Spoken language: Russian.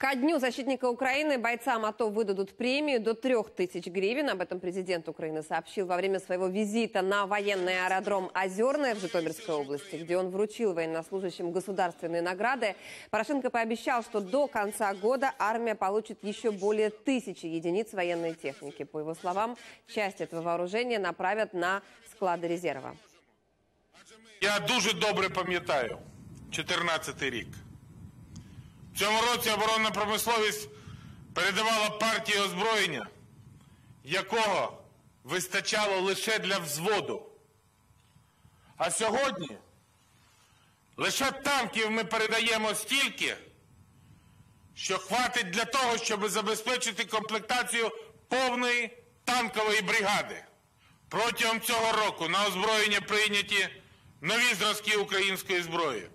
Ко дню защитника Украины бойцам АТО выдадут премию до 3000 гривен. Об этом президент Украины сообщил во время своего визита на военный аэродром Озерное в Житомирской области, где он вручил военнослужащим государственные награды. Порошенко пообещал, что до конца года армия получит еще более тысячи единиц военной техники. По его словам, часть этого вооружения направят на склады резерва. Я дуже добре пам'ятаю 14 рік. Цьому році оборонна промисловість передавала партії озброєння, якого вистачало лише для взводу. А сьогодні лише танків ми передаємо стільки, що хватить для того, щоб забезпечити комплектацію повної танкової бригади. Протягом цього року на озброєння прийняті нові зразки української зброї.